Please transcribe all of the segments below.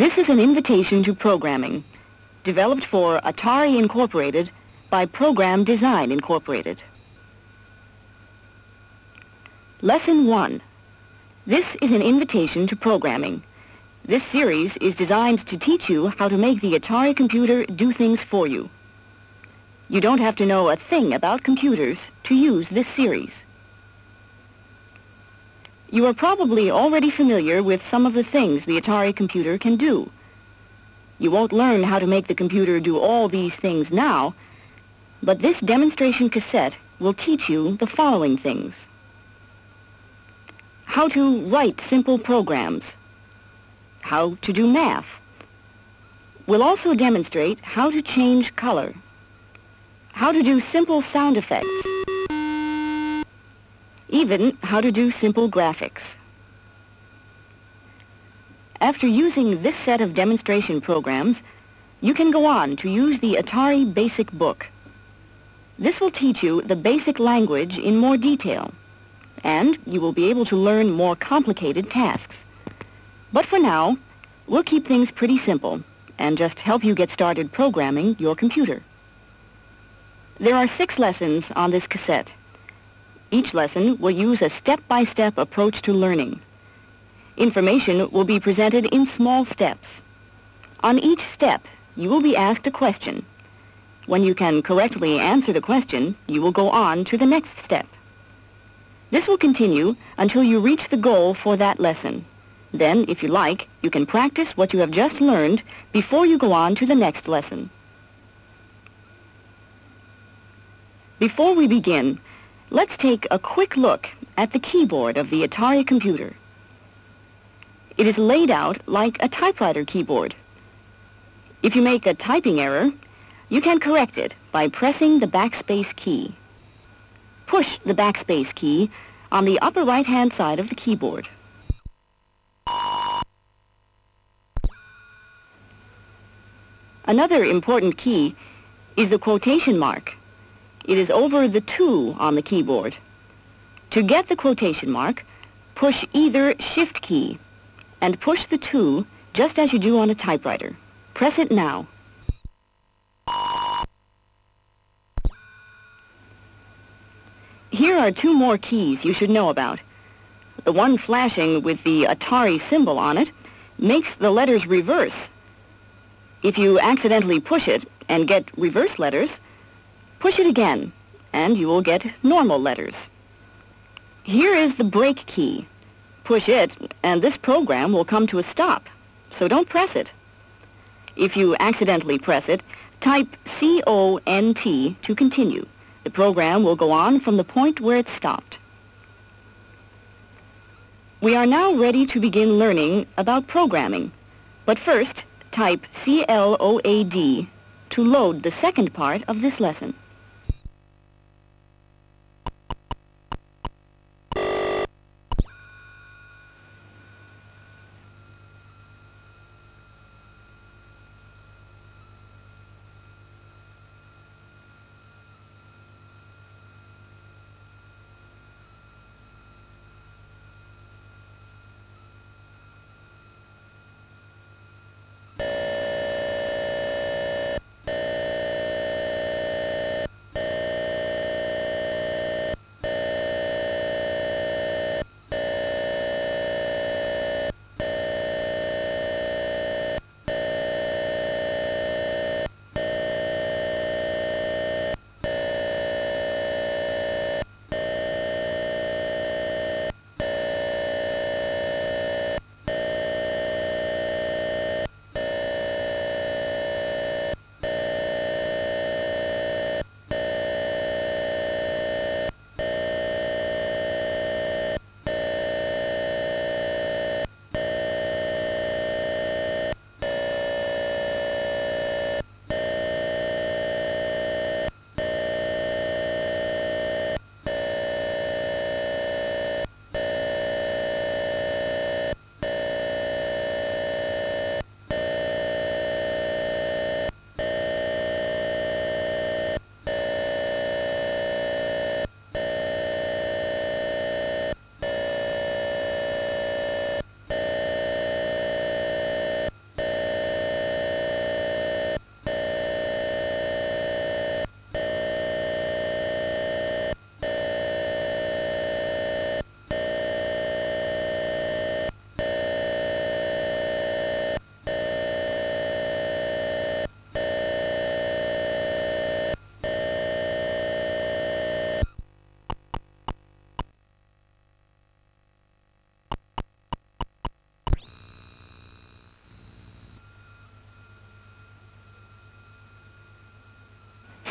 This is an invitation to programming, developed for Atari Incorporated by Program Design Incorporated. Lesson 1. This is an invitation to programming. This series is designed to teach you how to make the Atari computer do things for you. You don't have to know a thing about computers to use this series. You are probably already familiar with some of the things the Atari computer can do. You won't learn how to make the computer do all these things now, but this demonstration cassette will teach you the following things. How to write simple programs. How to do math. We'll also demonstrate how to change color. How to do simple sound effects even how to do simple graphics. After using this set of demonstration programs, you can go on to use the Atari Basic Book. This will teach you the basic language in more detail, and you will be able to learn more complicated tasks. But for now, we'll keep things pretty simple and just help you get started programming your computer. There are six lessons on this cassette. Each lesson will use a step-by-step approach to learning. Information will be presented in small steps. On each step, you will be asked a question. When you can correctly answer the question, you will go on to the next step. This will continue until you reach the goal for that lesson. Then, if you like, you can practice what you have just learned before you go on to the next lesson. Before we begin, Let's take a quick look at the keyboard of the Atari computer. It is laid out like a typewriter keyboard. If you make a typing error, you can correct it by pressing the backspace key. Push the backspace key on the upper right-hand side of the keyboard. Another important key is the quotation mark. It is over the 2 on the keyboard. To get the quotation mark, push either Shift key and push the 2 just as you do on a typewriter. Press it now. Here are two more keys you should know about. The one flashing with the Atari symbol on it makes the letters reverse. If you accidentally push it and get reverse letters, Push it again, and you will get normal letters. Here is the break key. Push it, and this program will come to a stop, so don't press it. If you accidentally press it, type C-O-N-T to continue. The program will go on from the point where it stopped. We are now ready to begin learning about programming. But first, type C-L-O-A-D to load the second part of this lesson.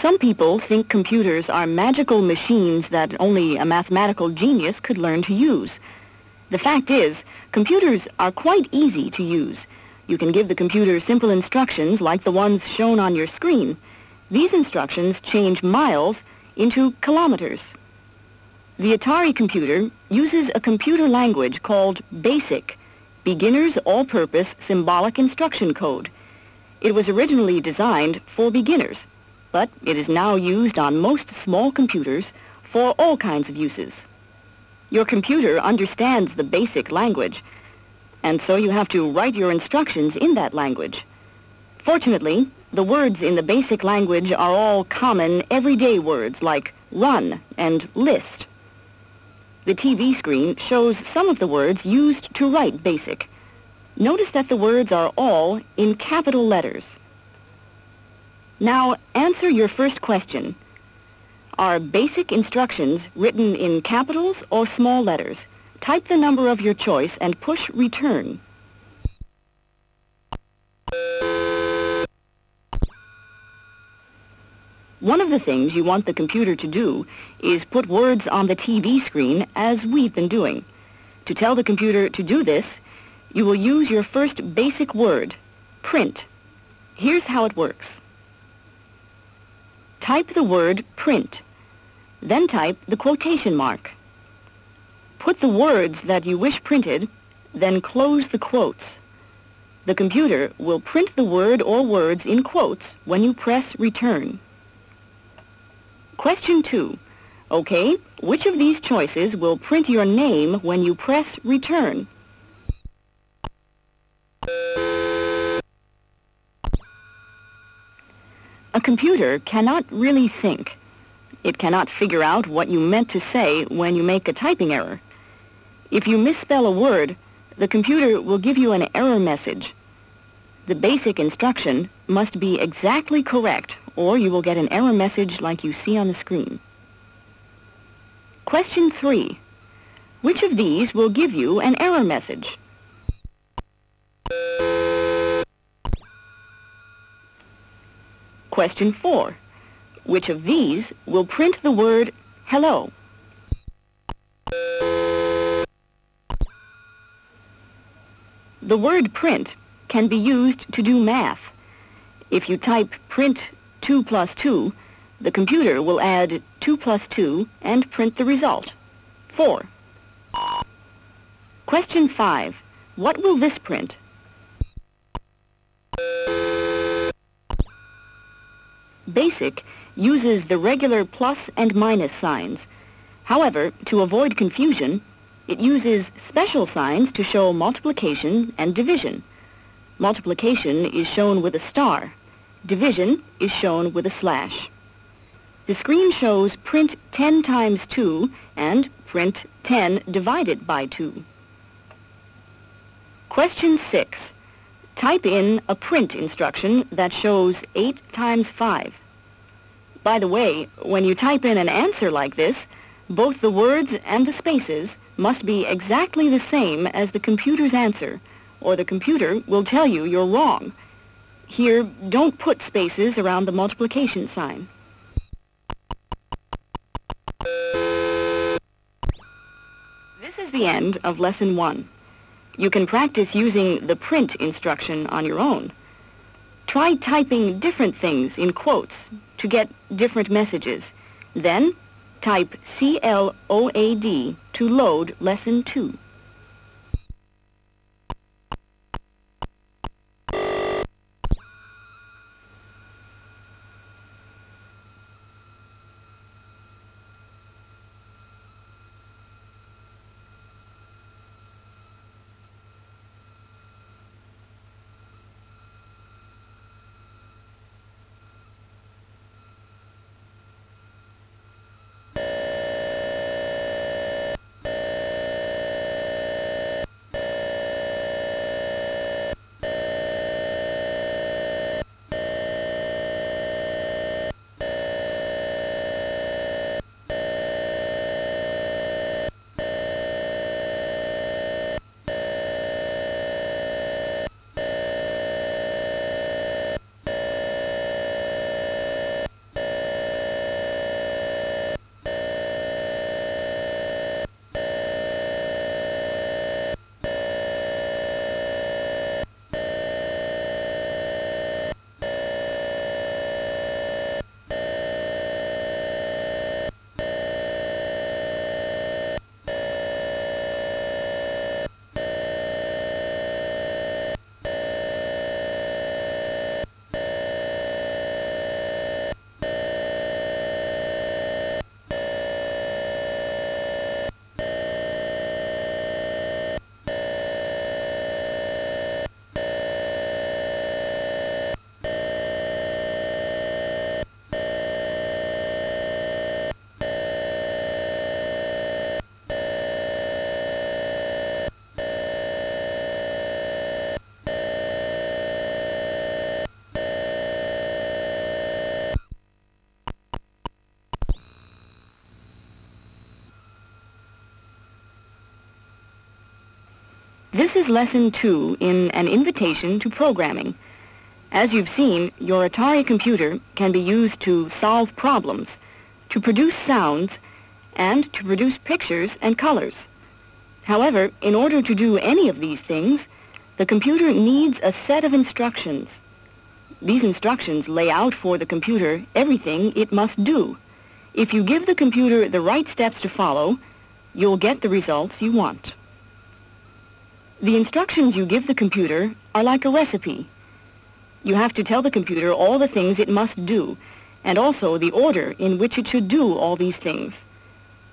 Some people think computers are magical machines that only a mathematical genius could learn to use. The fact is, computers are quite easy to use. You can give the computer simple instructions like the ones shown on your screen. These instructions change miles into kilometers. The Atari computer uses a computer language called BASIC, Beginner's All-Purpose Symbolic Instruction Code. It was originally designed for beginners but it is now used on most small computers for all kinds of uses. Your computer understands the basic language, and so you have to write your instructions in that language. Fortunately, the words in the basic language are all common everyday words like run and list. The TV screen shows some of the words used to write BASIC. Notice that the words are all in capital letters. Now, answer your first question. Are basic instructions written in capitals or small letters? Type the number of your choice and push return. One of the things you want the computer to do is put words on the TV screen as we've been doing. To tell the computer to do this, you will use your first basic word, print. Here's how it works. Type the word print. Then type the quotation mark. Put the words that you wish printed, then close the quotes. The computer will print the word or words in quotes when you press return. Question 2. Okay, which of these choices will print your name when you press return? A computer cannot really think. It cannot figure out what you meant to say when you make a typing error. If you misspell a word, the computer will give you an error message. The basic instruction must be exactly correct or you will get an error message like you see on the screen. Question 3. Which of these will give you an error message? Question 4. Which of these will print the word hello? The word print can be used to do math. If you type print 2 plus 2, the computer will add 2 plus 2 and print the result, 4. Question 5. What will this print? BASIC uses the regular plus and minus signs. However, to avoid confusion, it uses special signs to show multiplication and division. Multiplication is shown with a star. Division is shown with a slash. The screen shows print 10 times 2 and print 10 divided by 2. Question 6. Type in a print instruction that shows 8 times 5. By the way, when you type in an answer like this, both the words and the spaces must be exactly the same as the computer's answer, or the computer will tell you you're wrong. Here, don't put spaces around the multiplication sign. This is the end of Lesson 1. You can practice using the print instruction on your own. Try typing different things in quotes to get different messages. Then type CLOAD to load Lesson 2. This is Lesson 2 in An Invitation to Programming. As you've seen, your Atari computer can be used to solve problems, to produce sounds, and to produce pictures and colors. However, in order to do any of these things, the computer needs a set of instructions. These instructions lay out for the computer everything it must do. If you give the computer the right steps to follow, you'll get the results you want. The instructions you give the computer are like a recipe. You have to tell the computer all the things it must do, and also the order in which it should do all these things.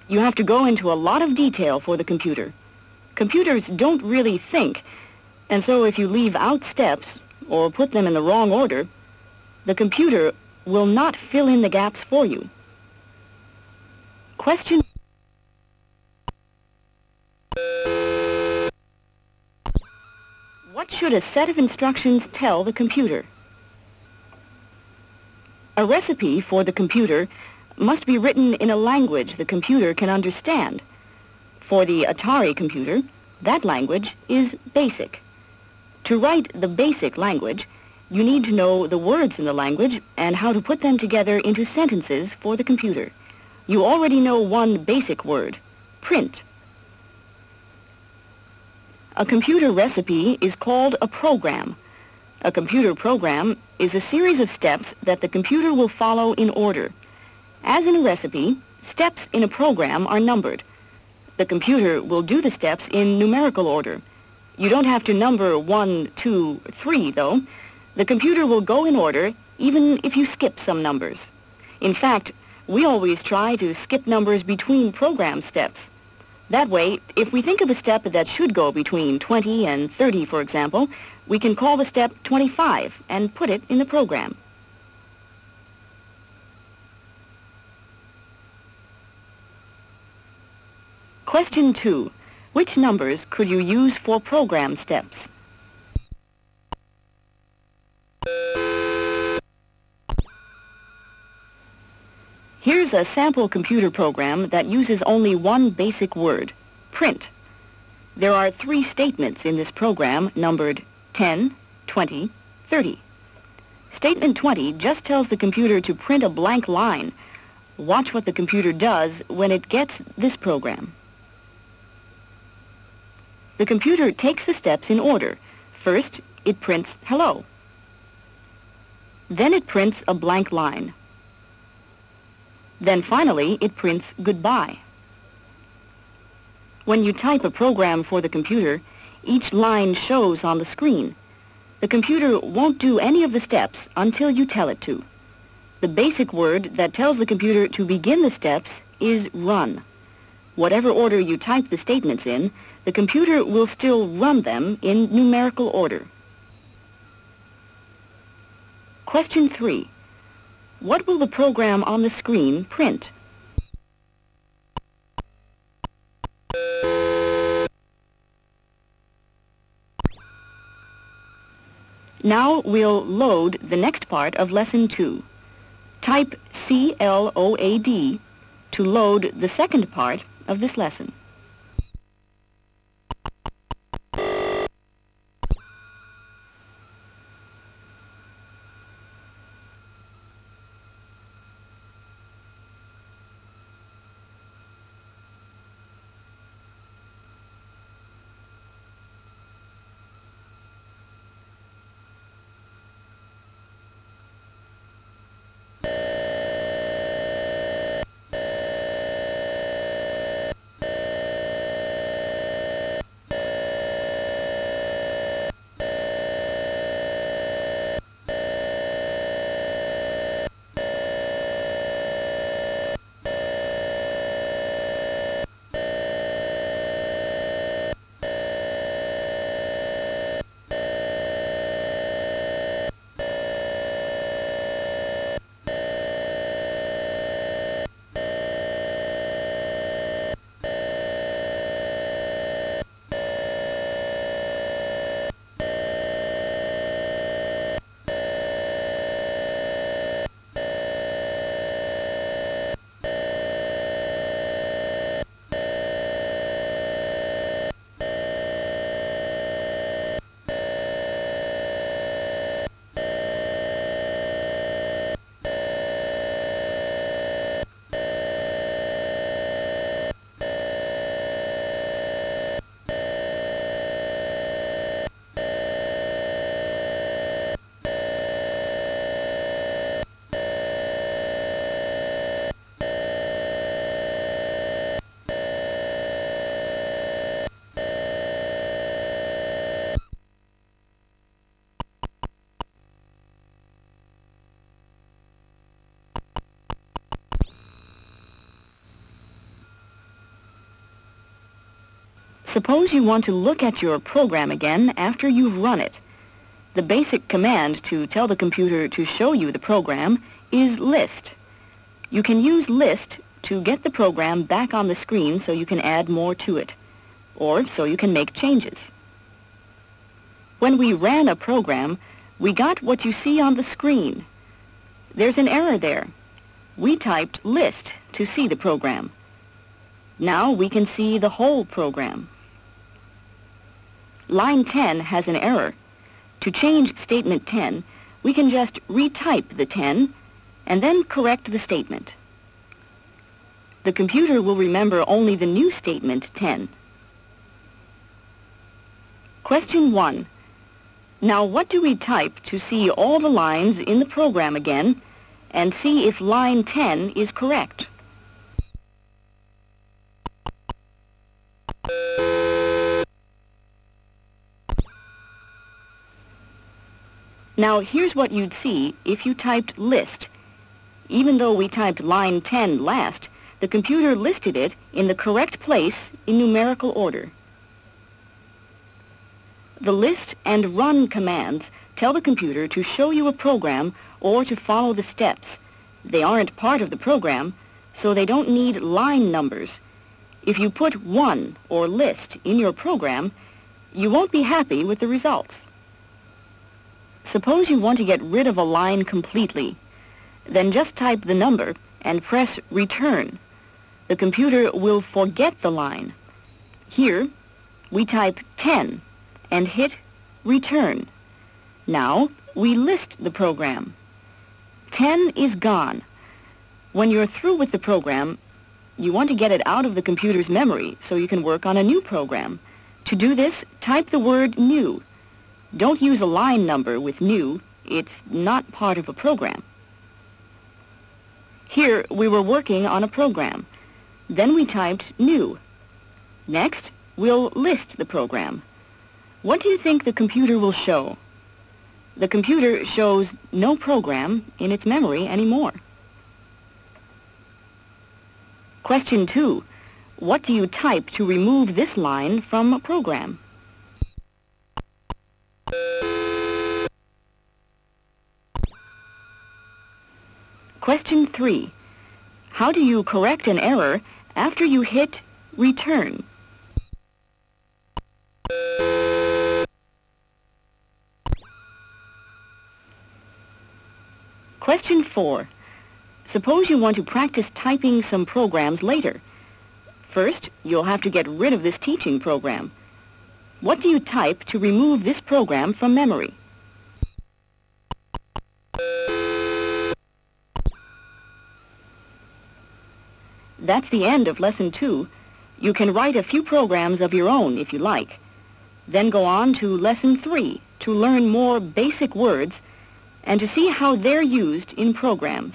You have to go into a lot of detail for the computer. Computers don't really think, and so if you leave out steps or put them in the wrong order, the computer will not fill in the gaps for you. Question should a set of instructions tell the computer? A recipe for the computer must be written in a language the computer can understand. For the Atari computer, that language is BASIC. To write the BASIC language, you need to know the words in the language and how to put them together into sentences for the computer. You already know one basic word, print. A computer recipe is called a program. A computer program is a series of steps that the computer will follow in order. As in a recipe, steps in a program are numbered. The computer will do the steps in numerical order. You don't have to number one, two, three, though. The computer will go in order even if you skip some numbers. In fact, we always try to skip numbers between program steps. That way, if we think of a step that should go between 20 and 30, for example, we can call the step 25 and put it in the program. Question 2. Which numbers could you use for program steps? Here's a sample computer program that uses only one basic word, print. There are three statements in this program numbered 10, 20, 30. Statement 20 just tells the computer to print a blank line. Watch what the computer does when it gets this program. The computer takes the steps in order. First, it prints hello. Then it prints a blank line. Then finally, it prints goodbye. When you type a program for the computer, each line shows on the screen. The computer won't do any of the steps until you tell it to. The basic word that tells the computer to begin the steps is run. Whatever order you type the statements in, the computer will still run them in numerical order. Question 3. What will the program on the screen print? Now we'll load the next part of Lesson 2. Type CLOAD to load the second part of this lesson. Suppose you want to look at your program again after you've run it. The basic command to tell the computer to show you the program is list. You can use list to get the program back on the screen so you can add more to it, or so you can make changes. When we ran a program, we got what you see on the screen. There's an error there. We typed list to see the program. Now we can see the whole program. Line 10 has an error. To change statement 10, we can just retype the 10 and then correct the statement. The computer will remember only the new statement 10. Question 1. Now what do we type to see all the lines in the program again and see if line 10 is correct? Now here's what you'd see if you typed list. Even though we typed line 10 last, the computer listed it in the correct place in numerical order. The list and run commands tell the computer to show you a program or to follow the steps. They aren't part of the program, so they don't need line numbers. If you put run or list in your program, you won't be happy with the results. Suppose you want to get rid of a line completely. Then just type the number and press return. The computer will forget the line. Here, we type 10 and hit return. Now, we list the program. 10 is gone. When you're through with the program, you want to get it out of the computer's memory so you can work on a new program. To do this, type the word new don't use a line number with new. It's not part of a program. Here, we were working on a program. Then we typed new. Next, we'll list the program. What do you think the computer will show? The computer shows no program in its memory anymore. Question 2. What do you type to remove this line from a program? Question 3. How do you correct an error after you hit return? Question 4. Suppose you want to practice typing some programs later. First, you'll have to get rid of this teaching program. What do you type to remove this program from memory? That's the end of Lesson 2. You can write a few programs of your own if you like. Then go on to Lesson 3 to learn more basic words and to see how they're used in programs.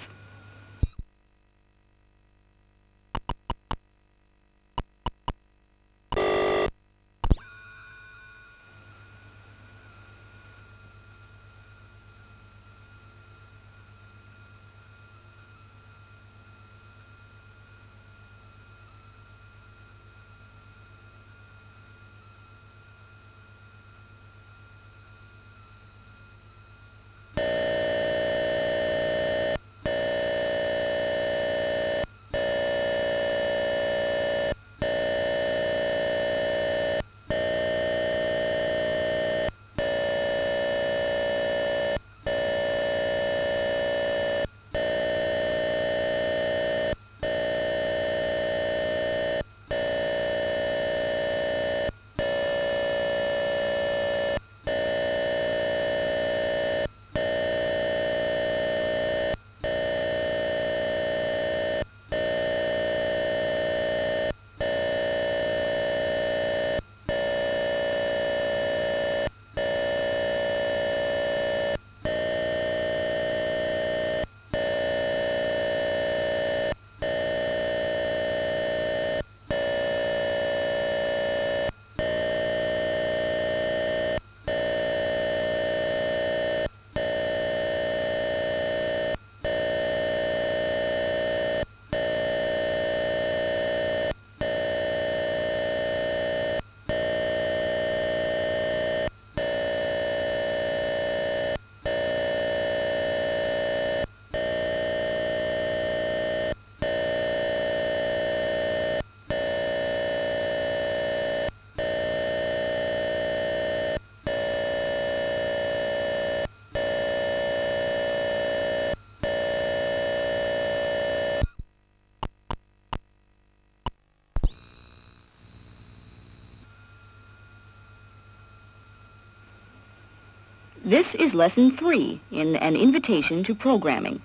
This is Lesson 3 in An Invitation to Programming.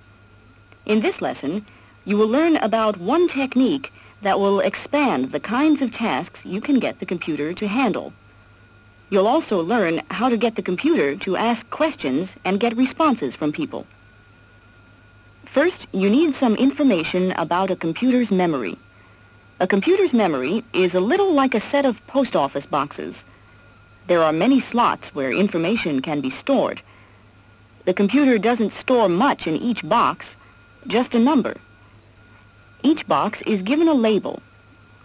In this lesson, you will learn about one technique that will expand the kinds of tasks you can get the computer to handle. You'll also learn how to get the computer to ask questions and get responses from people. First, you need some information about a computer's memory. A computer's memory is a little like a set of post office boxes. There are many slots where information can be stored. The computer doesn't store much in each box, just a number. Each box is given a label.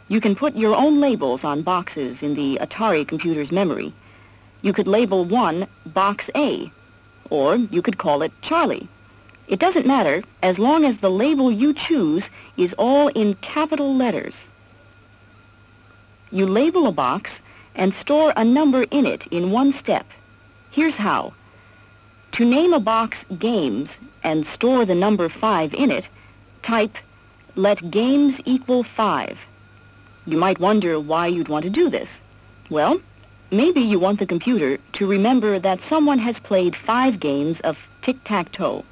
You can put your own labels on boxes in the Atari computer's memory. You could label one Box A, or you could call it Charlie. It doesn't matter as long as the label you choose is all in capital letters. You label a box and store a number in it in one step. Here's how. To name a box Games and store the number 5 in it, type let games equal 5. You might wonder why you'd want to do this. Well, maybe you want the computer to remember that someone has played five games of tic-tac-toe.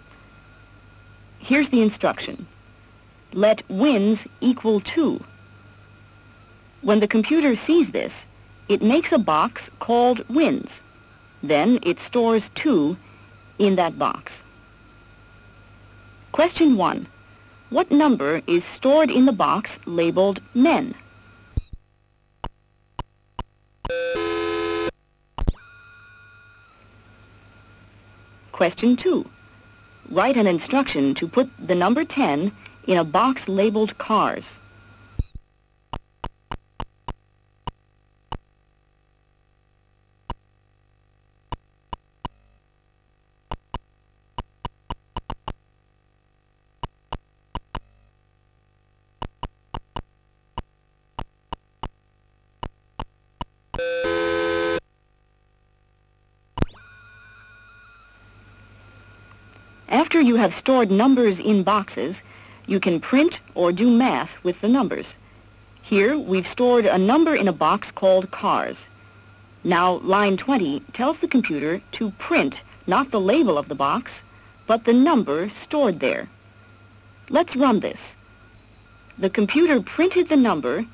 Here's the instruction. Let wins equal 2. When the computer sees this, it makes a box called wins. Then it stores 2 in that box. Question 1. What number is stored in the box labeled men? Question 2. Write an instruction to put the number 10 in a box labeled cars. After you have stored numbers in boxes, you can print or do math with the numbers. Here, we've stored a number in a box called cars. Now, line 20 tells the computer to print not the label of the box, but the number stored there. Let's run this. The computer printed the number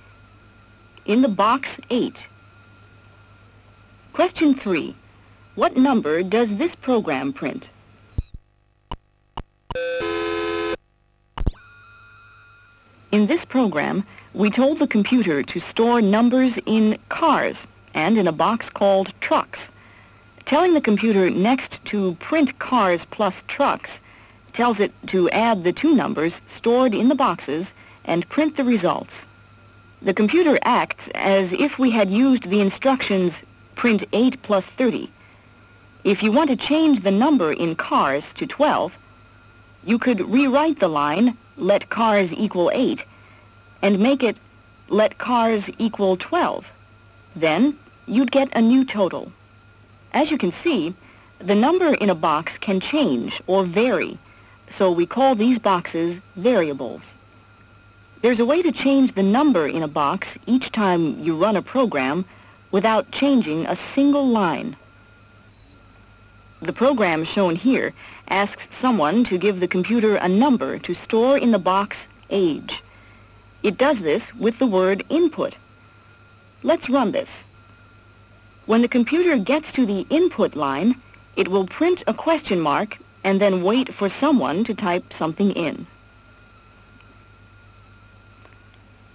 in the box 8. Question 3. What number does this program print? In this program, we told the computer to store numbers in cars and in a box called trucks. Telling the computer next to print cars plus trucks tells it to add the two numbers stored in the boxes and print the results. The computer acts as if we had used the instructions print 8 plus 30. If you want to change the number in cars to 12, you could rewrite the line let cars equal 8, and make it let cars equal 12. Then you'd get a new total. As you can see, the number in a box can change or vary, so we call these boxes variables. There's a way to change the number in a box each time you run a program without changing a single line. The program shown here asks someone to give the computer a number to store in the box age. It does this with the word input. Let's run this. When the computer gets to the input line, it will print a question mark and then wait for someone to type something in.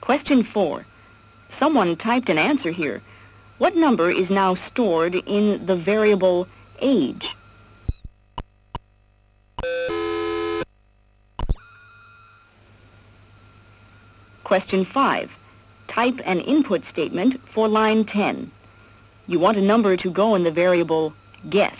Question 4. Someone typed an answer here. What number is now stored in the variable age? Question 5. Type an input statement for line 10. You want a number to go in the variable guess.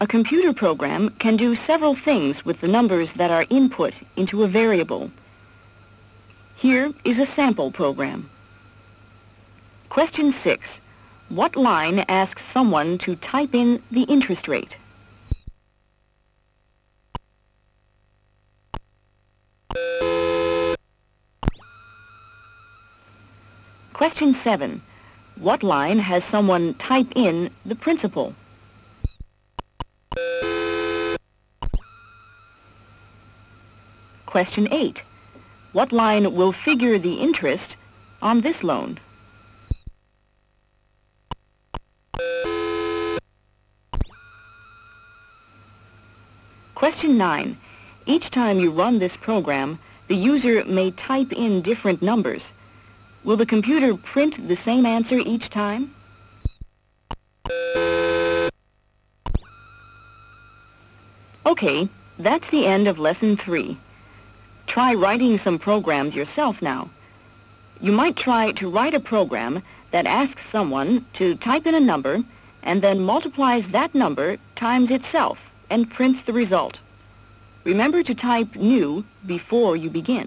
A computer program can do several things with the numbers that are input into a variable. Here is a sample program. Question 6. What line asks someone to type in the interest rate? Question 7. What line has someone type in the principal? Question 8. What line will figure the interest on this loan? Question 9. Each time you run this program, the user may type in different numbers. Will the computer print the same answer each time? Okay, that's the end of Lesson 3. Try writing some programs yourself now. You might try to write a program that asks someone to type in a number and then multiplies that number times itself and prints the result. Remember to type new before you begin.